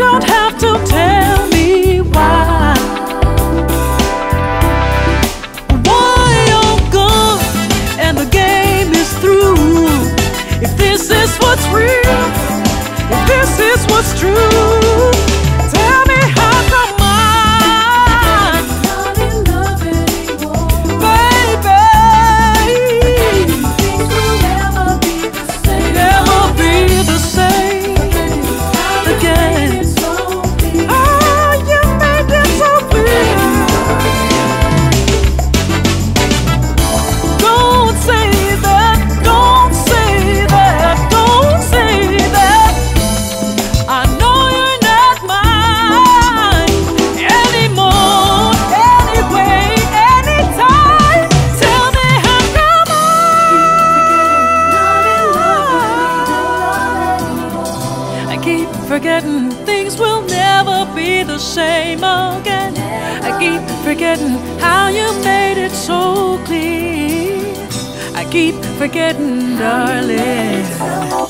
don't have to tell me why. Why you're gone and the game is through. If this is what's real, if this is what's true. keep forgetting things will never be the same again. I keep forgetting how you made it so clear. I keep forgetting, darling.